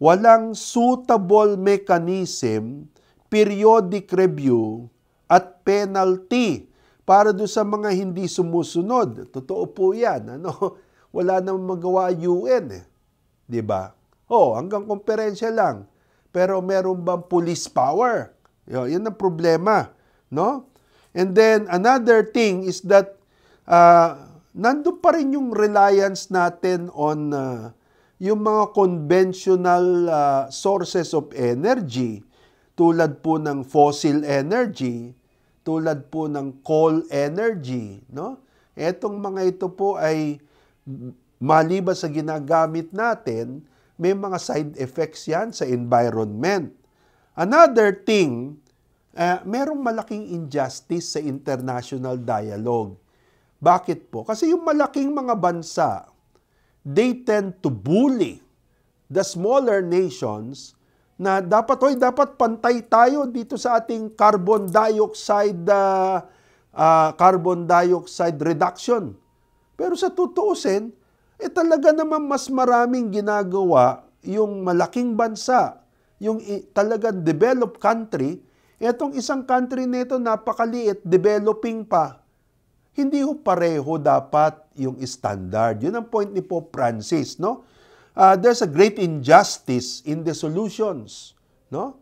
walang suitable mechanism, periodic review at penalty para do sa mga hindi sumusunod. Totoo po 'yan, ano? Wala namang magawa UN eh. 'Di ba? Oh, hanggang komperensya lang. Pero meron bang police power? Yo, yan ang problema, no? And then another thing is that uh, nandun pa rin yung reliance natin on uh, yung mga conventional uh, sources of energy tulad po ng fossil energy, tulad po ng coal energy, no? Etong mga ito po ay maliban sa ginagamit natin, may mga side effects yan sa environment. Another thing, uh, merong malaking injustice sa international dialogue. Bakit po? Kasi yung malaking mga bansa, they tend to bully the smaller nations na dapat, hoy, dapat pantay tayo dito sa ating carbon dioxide uh, uh, carbon dioxide reduction. Pero sa tutuusin, eh talaga naman mas maraming ginagawa yung malaking bansa, yung talagang developed country, etong isang country nito napakaliit, developing pa. Hindi ho pareho dapat yung standard. Yun ang point ni Pope Francis, no? Ah, there's a great injustice in the solutions, no?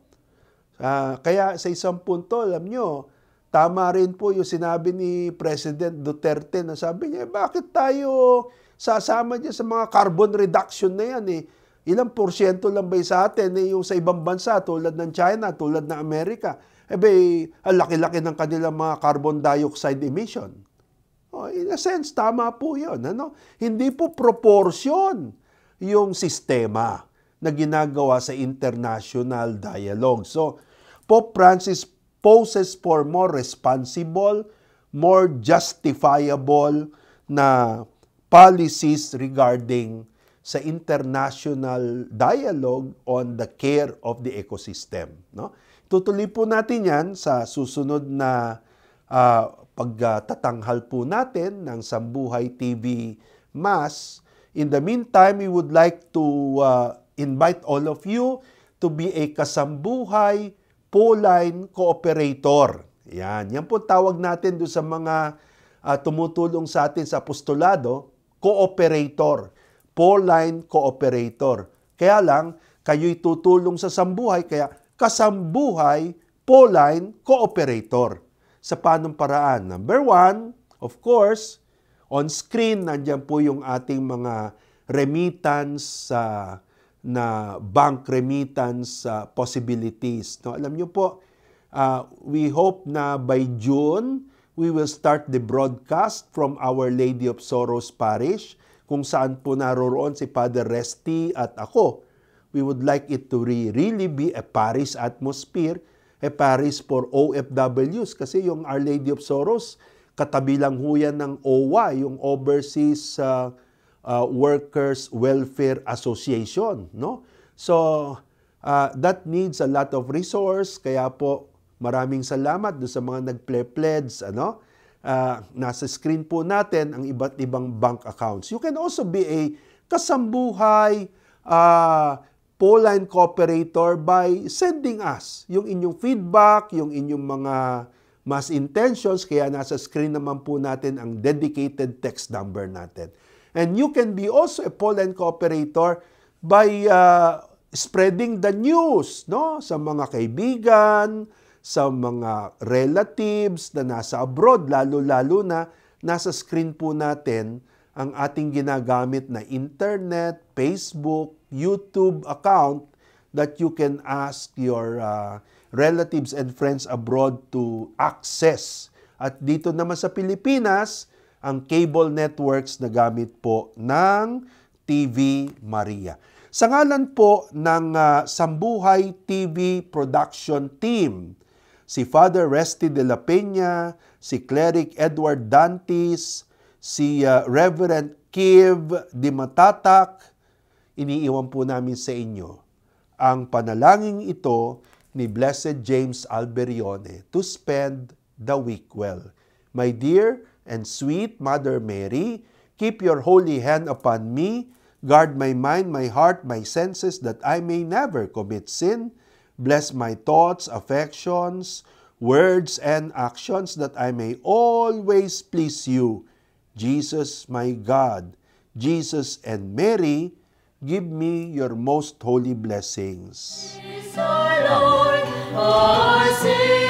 Ah, kaya sa isang punto, alam nyo, tama rin po yung sinabi ni President Duterte na sabi niya, "Eh, bakit tayo sasama dyan sa mga carbon reduction na yan eh? Ilang porsyento lang ba sa atin eh, yung sa ibang bansa tulad ng China, tulad ng Amerika? Eh ba, ang laki-laki ng kanilang mga carbon dioxide emission. Oh, in a sense, tama po yun. Ano? Hindi po proportion yung sistema na ginagawa sa international dialogue. So, Pope Francis poses for more responsible, more justifiable na policies regarding sa international dialogue on the care of the ecosystem. No? Tutuloy po natin yan sa susunod na ah, pagtatanghal po natin ng Sambuhay TV Mass. In the meantime, we would like to uh, invite all of you to be a kasambuhay Pauline cooperator. Yan, yan po tawag natin doon sa mga ah, tumutulong sa atin sa apostolado, cooperator. Pauline cooperator. Kaya lang, kayo'y tutulong sa sambuhay, kaya kasambuhay Pauline cooperator. Sa panong paraan? Number one, of course, on screen, nandyan po yung ating mga remittance sa na bank remittance uh, possibilities. No, alam niyo po, uh, we hope na by June we will start the broadcast from Our Lady of Sorrows Parish kung saan po naroroon si Father Resty at ako. We would like it to re- really be a parish atmosphere, a parish for OFWs kasi yung Our Lady of Sorrows katabi ho yan ng OWA, yung Overseas uh, uh, Workers Welfare Association, no? So, uh, that needs a lot of resource, kaya po maraming salamat do sa mga nagple-pledge, ano? Uh, nasa screen po natin ang iba't ibang bank accounts. You can also be a kasambuhay uh, Pauline cooperator by sending us yung inyong feedback, yung inyong mga mass intentions, kaya nasa screen naman po natin ang dedicated text number natin. And you can be also a Pauline cooperator by uh, spreading the news no sa mga kaibigan, sa mga relatives na nasa abroad, lalo-lalo na nasa screen po natin ang ating ginagamit na internet, Facebook, YouTube account that you can ask your uh, relatives and friends abroad to access. At dito naman sa Pilipinas, ang cable networks na gamit po ng TV Maria. Sa ngalan po ng uh, Sambuhay TV Production Team, si Father Resty de la Peña, si Cleric Edward Dantes, si uh, Reverend Kiv Di Matatak, iniiwan po namin sa inyo ang panalangin ito ni Blessed James Alberione to spend the week well. My dear and sweet Mother Mary, keep your holy hand upon me, guard my mind, my heart, my senses, that I may never commit sin. Bless my thoughts, affections, words, and actions, that I may always please you. Jesus, my God, Jesus and Mary, give me your most holy blessings. Our Lord, our.